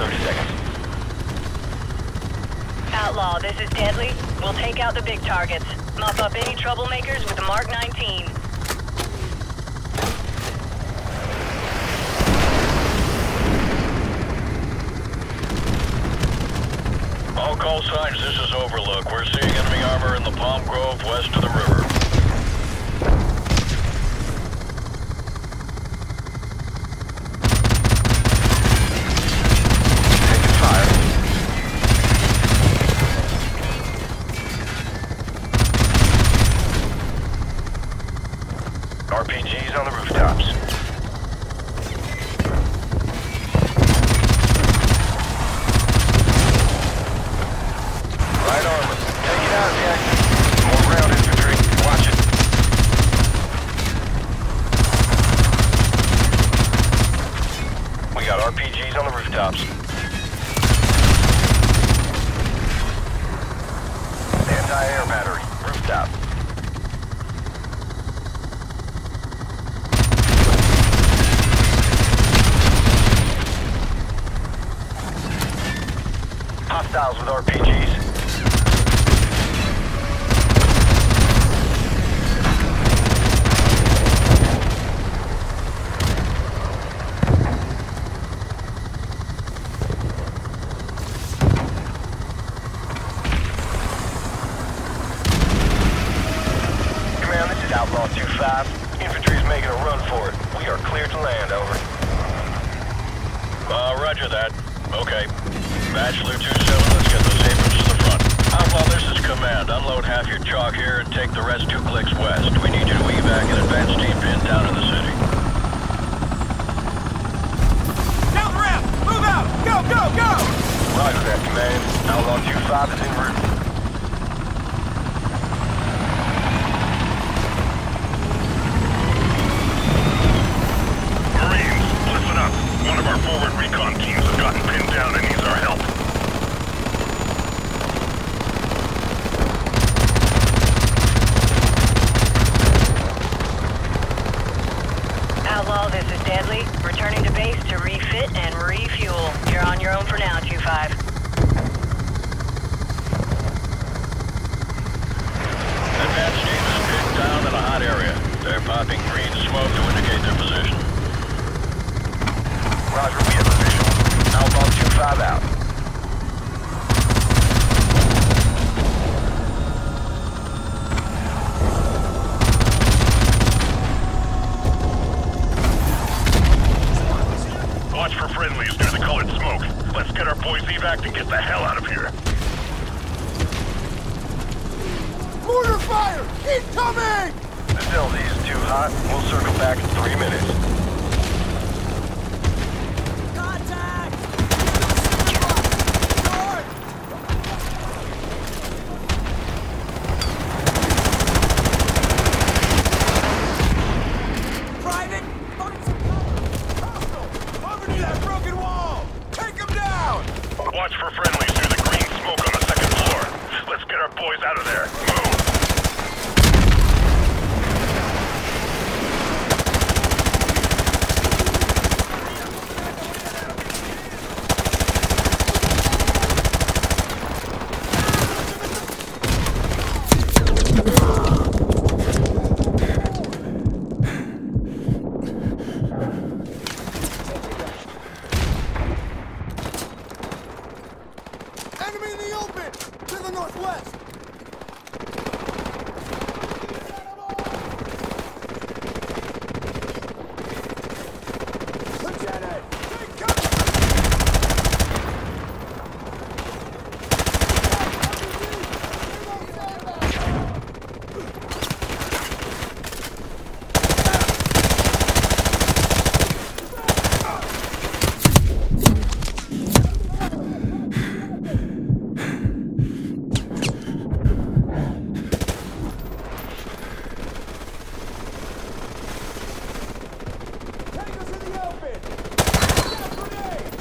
30 seconds. Outlaw, this is Deadly. We'll take out the big targets. Mop up any troublemakers with the Mark 19. All call signs, this is Overlord. We're seeing enemy armor in the Palm Grove west of the river. RPGs on the rooftops. Right armor. Take it out, Jack. More ground infantry. Watch it. We got RPGs on the rooftops. Anti-air battery. Rooftop. Hostiles with RPGs. Is Outlaw 2-5. Infantry's making a run for it. We are clear to land, over. Uh, roger that. Okay. Bachelor 2-7, let's get those Abrams to the front. Outlaw, this is command. Unload half your chalk here and take the rest two clicks west. We need you to evac an advanced team pinned down in the city. Down the ramp! Move out! Go, go, go! Roger that, command. Outlaw 2-5 is en route. Marines, listen up. One of our forward recon teams has gotten pinned down and needs our help. Outlaw, Deadly. Returning to base to refit and refuel. You're on your own for now, 2-5. Advanced team is pinned down in a hot area. They're popping green smoke to indicate their position. Roger, we have a visual. Outlaw 2-5 out. Watch for friendlies near the colored smoke. Let's get our boys evac and get the hell out of here. Mortar fire! Incoming! This LZ is too hot. We'll circle back in three minutes. Contact! North! Private! Find some cover! Hostile! Over near that broken wall! Take him down! Watch for friendlies near the green smoke on the second floor. Let's get our boys out of there. Move! Enemy in the open! To the northwest! Lieutenant! Take cover! Take us in the open! Get a grenade!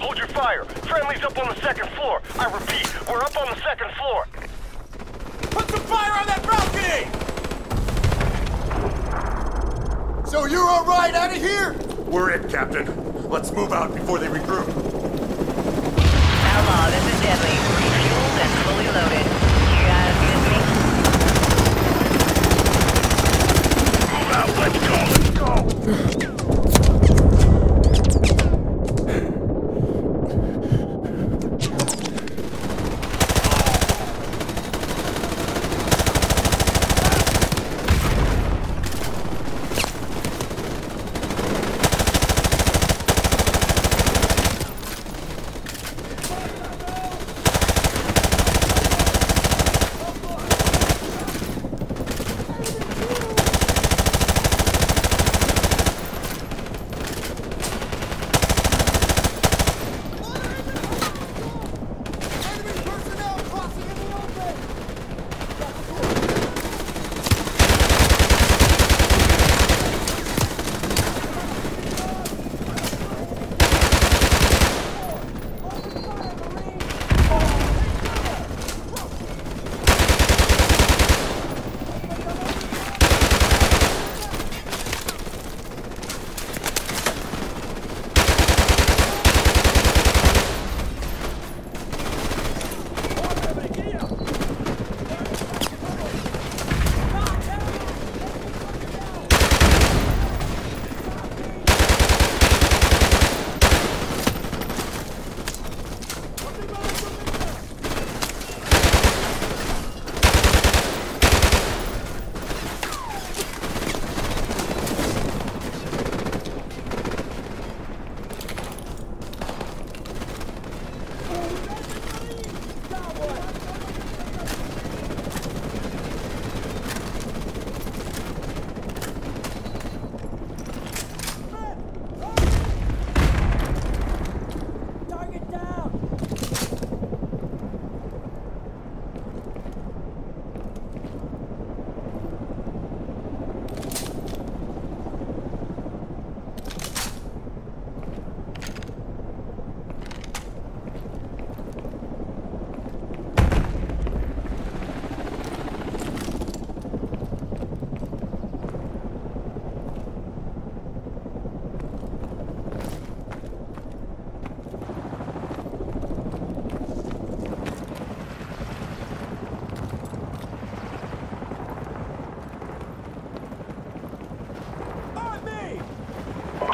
Hold your fire! Hold! Friendly's up on the second floor. I repeat, we're up on the second floor. Put some fire on that balcony! So you're all right out of here? We're it, Captain. Let's move out before they regroup. Outlaw, this is Deadly. Refueled and fully loaded. You guys get me? Move out. Let's go.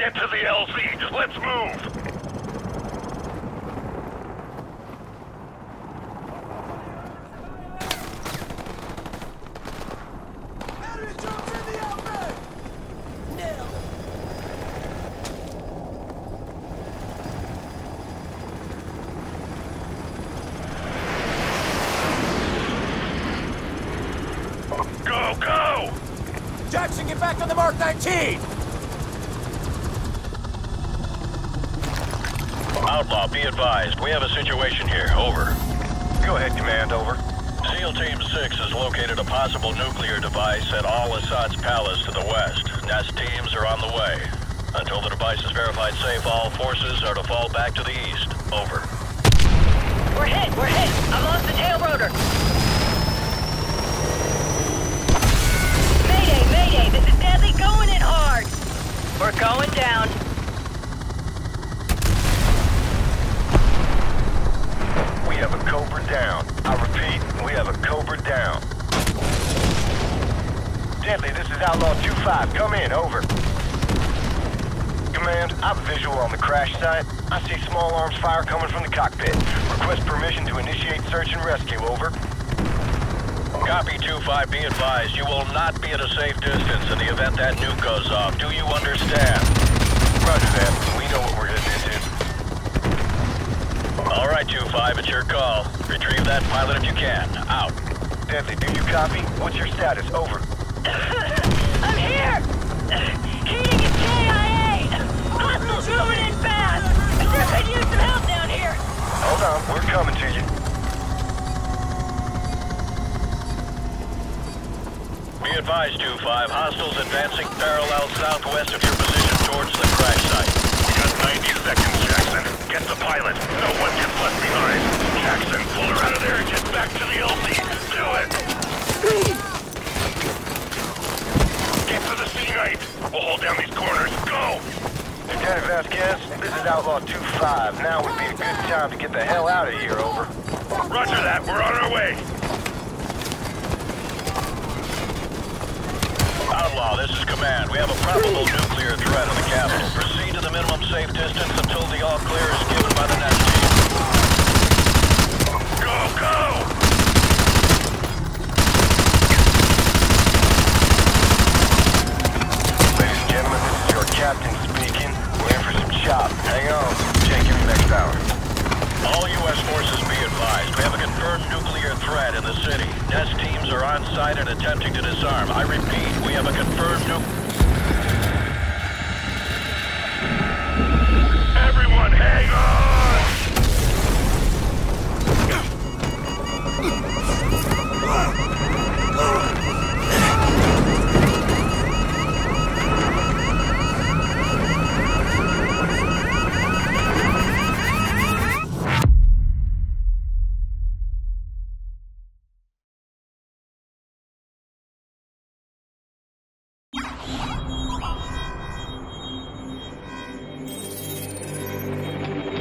Get to the LZ. Let's move. Jackson, get back on the Mark 19! Outlaw, be advised. We have a situation here. Over. Go ahead, Command. Over. SEAL Team 6 has located a possible nuclear device at Al-Asad's palace to the west. NEST teams are on the way. Until the device is verified safe, all forces are to fall back to the east. Over. We're hit! We're hit! I've lost the tail rotor! Mayday! Mayday! This is Deadly going in hard! We're going down. We have a Cobra down. I repeat, we have a Cobra down. Deadly, this is Outlaw 2-5. Come in, over. Command, I have visual on the crash site. I see small arms fire coming from the cockpit. Request permission to initiate search and rescue, over. Copy 2-5, be advised. You will not be at a safe distance in the event that nuke goes off. Do you understand? Roger that. We know what we're getting into. All right, 2-5, it's your call. Retrieve that pilot if you can. Out. Deadly, do you copy? What's your status? Over. I'm here! Keating is KIA! Hostiles moving in fast! I sure could use some help down here! Hold on, we're coming to you. Be advised, 2-5. Hostiles advancing parallel southwest of your position towards the crash site. 90 seconds, Jackson. Get the pilot. No one gets left behind. Jackson, pull her out of there and get back to the LZ. Do it! Get to the sea height. We'll hold down these corners. Go! Lieutenant Vasquez, this is Outlaw 2-5. Now would be a good time to get the hell out of here, over. Roger that. We're on our way. Outlaw, this is Command. We have a probable nuclear threat. have a confirmed nuclear threat in the city. NEST teams are on site and attempting to disarm. I repeat, we have a confirmed nuclear... Everyone hang on!